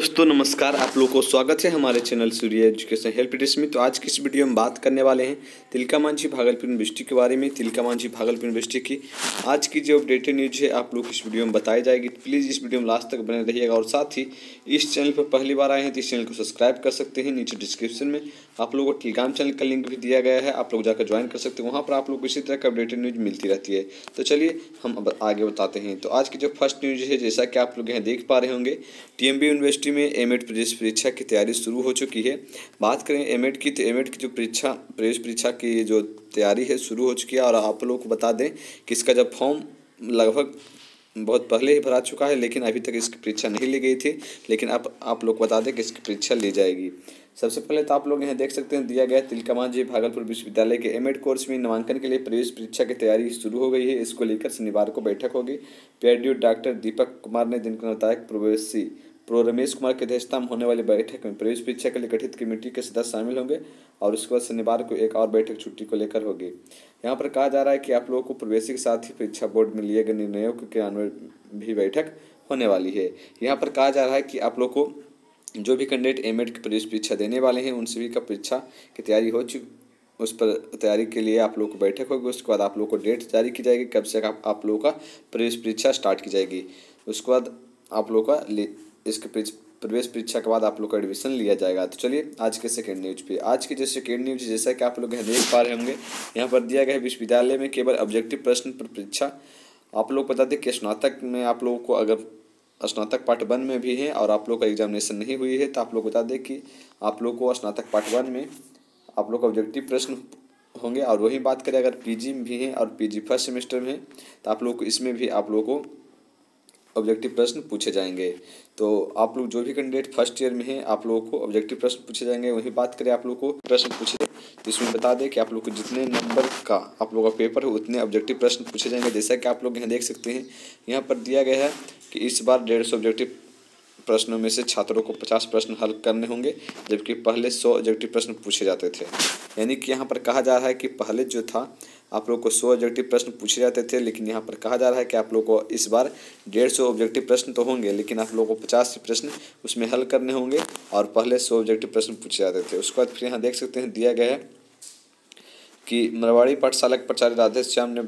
दोस्तों, नमस्कार। आप लोगों को स्वागत है हमारे channel Surya education help desk में। तो आज की इस वीडियो में बात करने वाले हैं तिलका मांझी भागलपुर यूनिवर्सिटी के बारे में, तिलका मांझी भागलपुर यूनिवर्सिटी की। आज की जो अपडेटेड न्यूज़ है, आप लोग इस वीडियो में बताई जाएगी। प्लीज़ इस वीडियो में लास्ट तक बने रहिएगा और साथ ही इस चैनल पर पहली बार आए हैं तो इस चैनल को सब्सक्राइब कर सकते हैं नीचे डिस्क्रिप्शन में। आप लोगों को टेलीग्राम चैनल का लिंक भी दिया गया है आप लोग जाकर ज्वाइन कर सकते हैं। वहाँ पर आप लोग को इसी तरह का अपडेटेड न्यूज़ मिलती रहती है। तो चलिए हम अब आगे बताते हैं। तो आज की जो फ़र्स्ट न्यूज़ है जैसा कि आप लोग यहाँ देख पा रहे होंगे टीएमबी यूनिवर्सिटी में एम प्रवेश परीक्षा की तैयारी शुरू हो चुकी है। बात करें एम की तो एम की जो परीक्षा प्रवेश परीक्षा की जो तैयारी है शुरू हो चुकी है। और आप लोग को बता दें कि इसका जब फॉर्म लगभग बहुत पहले ही भरा चुका है लेकिन अभी तक इसकी परीक्षा नहीं ली गई थी। लेकिन अब आप, आप लोग बता दें कि इसकी परीक्षा ली जाएगी। सबसे पहले तो आप लोग यहाँ देख सकते हैं, दिया गया तिलकमा जी भागलपुर विश्वविद्यालय के एमएड कोर्स में नामांकन के लिए प्रवेश परीक्षा की तैयारी शुरू हो गई है। इसको लेकर शनिवार को बैठक होगी। पीआरडीयू डॉक्टर दीपक कुमार ने जिनको बताया प्रवेशी प्रो रमेश कुमार की अध्यक्षता में होने वाली बैठक में प्रवेश परीक्षा के लिए गठित कमेटी के सदस्य शामिल होंगे और उसके बाद शनिवार को एक और बैठक छुट्टी को लेकर होगी। यहाँ पर कहा जा रहा है कि आप लोगों को प्रवेशी के साथ ही परीक्षा बोर्ड में लिए गए निर्णयों के क्रियान्वयन भी बैठक होने वाली है। यहाँ पर कहा जा रहा है कि आप लोग को जो भी कैंडिडेट एम एड की प्रवेश परीक्षा देने वाले हैं उन सभी का परीक्षा की तैयारी हो चुकी उस पर तैयारी के लिए आप लोग को बैठक होगी उसके बाद आप लोग को डेट जारी की जाएगी कब से आप, आप लोगों का प्रवेश परीक्षा स्टार्ट की जाएगी। उसके बाद आप लोग का इसके प्रवेश परीक्षा के बाद आप लोग का एडमिशन लिया जाएगा। तो चलिए आज के सेकेंड न्यूज़ पे। आज की जो सेकेंड न्यूज़ जैसा कि आप लोग यहाँ देख पा रहे होंगे यहाँ पर दिया गया है विश्वविद्यालय में केवल ऑब्जेक्टिव प्रश्न पर परीक्षा। आप लोग बता दें कि स्नातक में आप लोगों को अगर स्नातक पार्ट वन में भी है और आप लोग का एग्जामिनेशन नहीं हुई है तो आप लोग बता दें कि आप लोग को स्नातक पार्ट वन में आप लोग का ऑब्जेक्टिव प्रश्न होंगे। और वही बात करें, अगर पीजी में भी हैं और पीजी फ़र्स्ट सेमेस्टर में है तो आप लोग को इसमें भी आप लोगों को ऑब्जेक्टिव प्रश्न पूछे जाएँगे। तो आप लोग जो भी कैंडिडेट फ़र्स्ट ईयर में हैं, आप लोगों को ऑब्जेक्टिव प्रश्न पूछे जाएँगे, वही बात करें, आप लोग को प्रश्न पूछे। तो इसमें बता दें कि आप लोग को जितने नंबर का आप लोगों का पेपर है, उतने ऑब्जेक्टिव प्रश्न पूछे जाएँगे। जैसा कि आप लोग यहाँ देख सकते हैं, यहाँ पर दिया गया है कि इस बार डेढ़ सौ ऑब्जेक्टिव प्रश्नों में से छात्रों को पचास प्रश्न हल करने होंगे, जबकि पहले सौ ऑब्जेक्टिव प्रश्न पूछे जाते थे। यानी कि यहाँ पर कहा जा रहा है कि पहले जो था, आप लोग को सौ ऑब्जेक्टिव प्रश्न पूछे जाते थे, लेकिन यहाँ पर कहा जा रहा है कि आप लोग को इस बार डेढ़ सौ ऑब्जेक्टिव प्रश्न तो होंगे, लेकिन आप लोगों को पचास प्रश्न उसमें हल करने होंगे और पहले सौ ऑब्जेक्टिव प्रश्न पूछे जाते थे। उसके बाद फिर यहाँ देख सकते हैं, दिया गया है कि मरवाड़ी पाठशाला के प्राचार्य राधे श्याम ने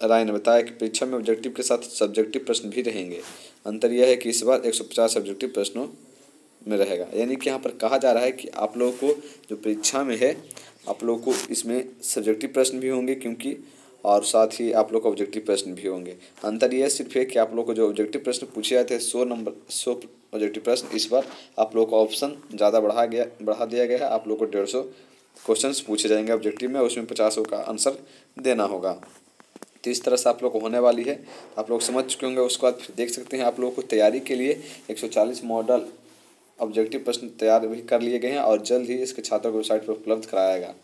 राय ने बताया कि परीक्षा में ऑब्जेक्टिव के साथ सब्जेक्टिव प्रश्न भी रहेंगे। अंतर यह है कि इस बार 150 ऑब्जेक्टिव प्रश्नों में रहेगा। यानी कि यहाँ पर कहा जा रहा है कि आप लोगों को जो परीक्षा में है, आप लोगों को इसमें सब्जेक्टिव प्रश्न भी होंगे क्योंकि और साथ ही आप लोग को ऑब्जेक्टिव प्रश्न भी होंगे। अंतर यह सिर्फ़ है कि आप लोग को जो ऑब्जेक्टिव प्रश्न पूछे जाते हैं, सौ नंबर, सौ ऑब्जेक्टिव प्रश्न, इस बार आप लोग का ऑप्शन ज़्यादा बढ़ा गया, बढ़ा दिया गया है। आप लोग को डेढ़ सौ क्वेश्चन पूछे जाएँगे ऑब्जेक्टिव में उसमें पचासों का आंसर देना होगा। तो इस तरह से आप लोग को होने वाली है। आप लोग समझ चुके होंगे, उसके बाद फिर देख सकते हैं आप लोगों को तैयारी के लिए 140 मॉडल ऑब्जेक्टिव प्रश्न तैयार भी कर लिए गए हैं और जल्द ही इसके छात्रों को वेबसाइट पर उपलब्ध कराया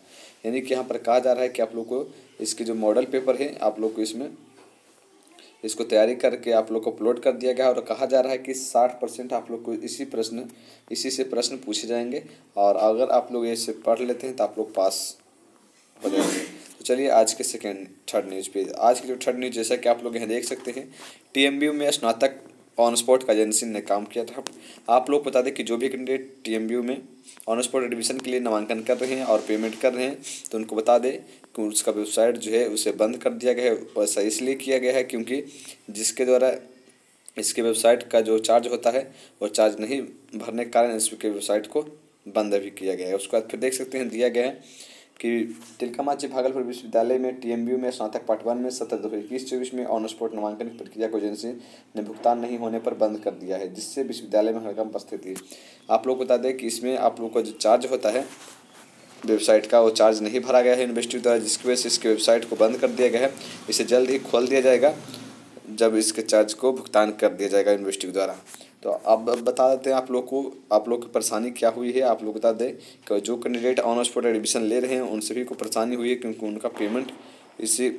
यानी कि यहाँ पर कहा जा रहा है कि आप लोग को इसके जो मॉडल पेपर है, आप लोग को इसमें इसको तैयारी करके आप लोग को अपलोड कर दिया गया और कहा जा रहा है कि साठ परसेंट आप लोग को इसी प्रश्न, इसी से प्रश्न पूछे जाएँगे और अगर आप लोग ये से पढ़ लेते हैं तो आप लोग पास हो जाएँगे। तो चलिए आज के सेकेंड थर्ड न्यूज़ पे, आज की जो थर्ड न्यूज़ जैसा कि आप लोग यहाँ देख सकते हैं टीएमबीयू में स्नातक ऑन स्पॉट का एजेंसी ने काम किया था। आप लोग बता दें कि जो भी कैंडिडेट टी एम में ऑन स्पॉट एडमिशन के लिए नामांकन कर रहे हैं और पेमेंट कर रहे हैं तो उनको बता दें कि उसका वेबसाइट जो है, उसे बंद कर दिया गया है वैसा इसलिए किया गया है क्योंकि जिसके द्वारा इसके वेबसाइट का जो चार्ज होता है, वो चार्ज नहीं, भरने के कारण इसके वेबसाइट को बंद भी किया गया है। उसके बाद फिर देख सकते हैं, दिया गया है। कि तिलकामाची भागलपुर विश्वविद्यालय में टीएमयू में स्नातक पार्ट वन में सत्र दो हज़ार इक्कीस चौबीस में ऑन स्पॉट नामांकन की प्रक्रिया को एजेंसी ने भुगतान नहीं होने पर बंद कर दिया है, जिससे विश्वविद्यालय में हड़कम उपस्थिति आप लोग बता दें कि इसमें आप लोग का जो चार्ज होता है, वेबसाइट का वो चार्ज नहीं भरा गया है यूनिवर्सिटी द्वारा, जिसकी वजह से इसके वेबसाइट को बंद कर दिया गया है। इसे जल्द ही खोल दिया जाएगा, जब इसके चार्ज को भुगतान कर दिया जाएगा यूनिवर्सिटी द्वारा। तो अब बता देते हैं आप लोग को, आप लोग की परेशानी क्या हुई है, आप लोग बता दें कि जो कैंडिडेट ऑन स्पॉट एडमिशन ले रहे हैं, उन सभी को परेशानी हुई है क्योंकि उनका पेमेंट इसी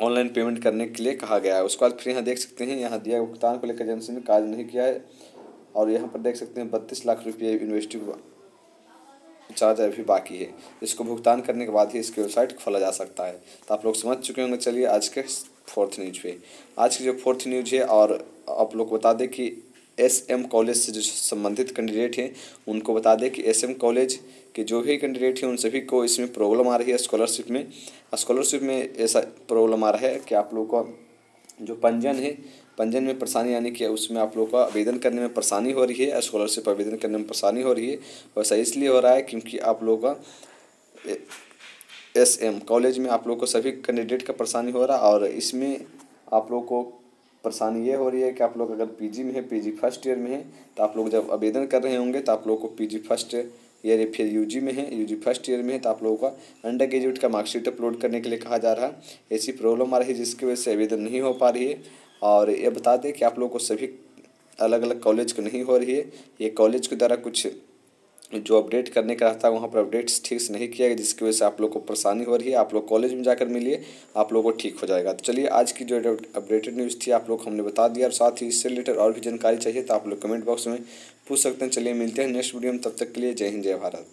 ऑनलाइन पेमेंट करने के लिए कहा गया है। उसके बाद फिर यहाँ देख सकते हैं, यहाँ दिया भुगतान को लेकर एजेंसी ने कार्य नहीं किया है और यहाँ पर देख सकते हैं बत्तीस लाख रुपये यूनिवर्सिटी को चार्ज अभी बाकी है। इसको भुगतान करने के बाद ही इसकी वेबसाइट खोला जा सकता है। तो आप लोग समझ चुके होंगे, चलिए आज के फोर्थ न्यूज़ पे। आज की जो फोर्थ न्यूज़ है और आप लोग बता दें कि एस एम कॉलेज से जो संबंधित कैंडिडेट हैं, उनको बता दें कि एस एम कॉलेज के जो भी कैंडिडेट हैं, उन सभी को इसमें प्रॉब्लम आ रही है स्कॉलरशिप में। स्कॉलरशिप में ऐसा प्रॉब्लम आ रहा है कि आप लोग का जो पंजन है पंजन में परेशानी यानी कि, उसमें आप लोग का आवेदन करने में परेशानी हो रही है स्कॉलरशिप आवेदन करने में परेशानी हो रही है। वैसा इसलिए हो रहा है क्योंकि आप लोग का एस एम कॉलेज में आप लोग को सभी कैंडिडेट का परेशानी हो रहा है, और इसमें आप लोग को परेशानी ये हो रही है कि आप लोग अगर पीजी में है पीजी फ़र्स्ट ईयर में है तो आप लोग जब आवेदन कर रहे होंगे तो आप लोग को पीजी फ़र्स्ट ईयर या फिर यूजी में है यूजी फ़र्स्ट ईयर में है तो आप लोगों का अंडर ग्रेजुएट का मार्कशीट अपलोड करने के लिए कहा जा रहा है। ऐसी प्रॉब्लम आ रही है जिसकी वजह से आवेदन नहीं हो पा रही है। और ये बता दें कि आप लोग को सभी अलग अलग कॉलेज को नहीं हो रही है। ये कॉलेज के द्वारा कुछ जो अपडेट करने का रहता है, वहाँ पर अपडेट्स ठीक से नहीं किया गया, जिसकी वजह से आप लोग को परेशानी हो रही है। आप लोग कॉलेज में जाकर मिलिए, आप लोगों को ठीक हो जाएगा। तो चलिए, आज की जो अपडेटेड न्यूज़ थी, आप लोग हमने बता दिया। और साथ ही इससे रिलेटेड और भी जानकारी चाहिए तो आप लोग कमेंट बॉक्स में पूछ सकते हैं। चलिए, मिलते हैं नेक्स्ट वीडियो में, तब तक के लिए जय हिंद, जय भारत।